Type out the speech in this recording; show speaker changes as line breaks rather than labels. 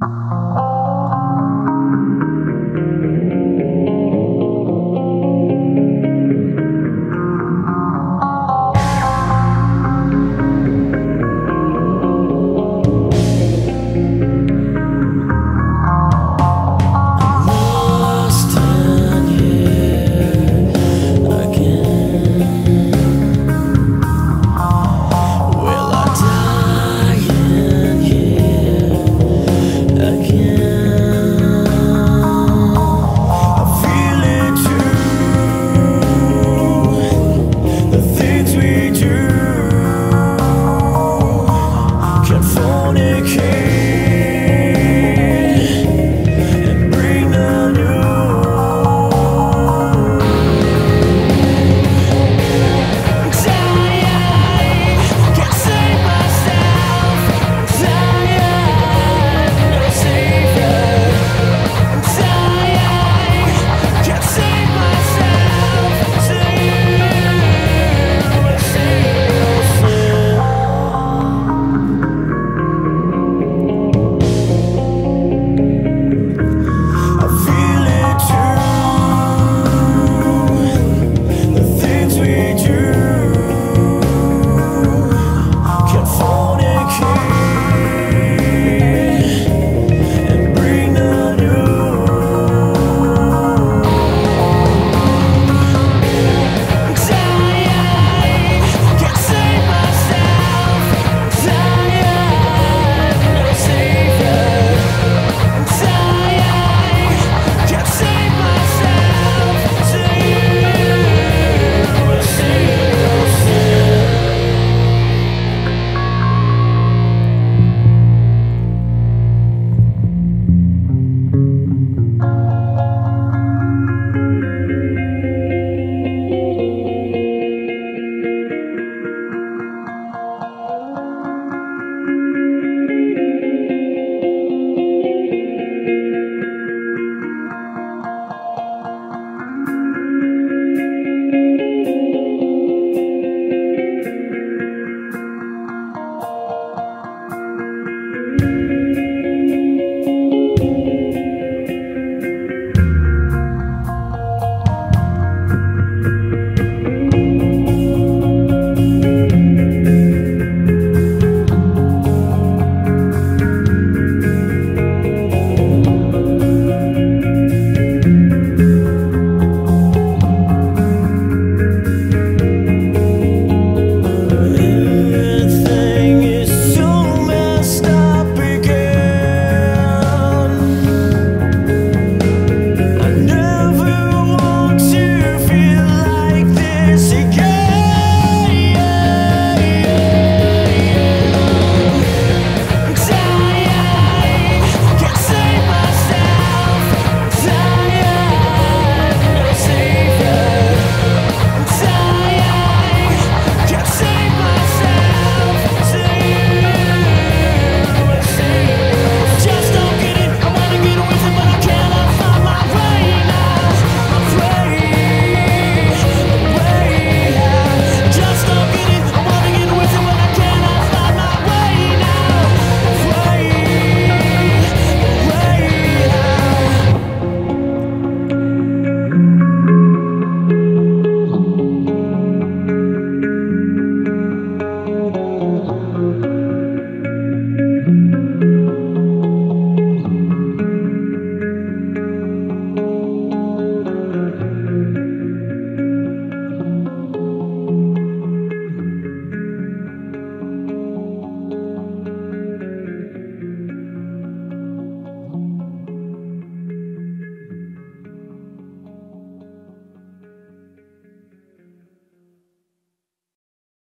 啊。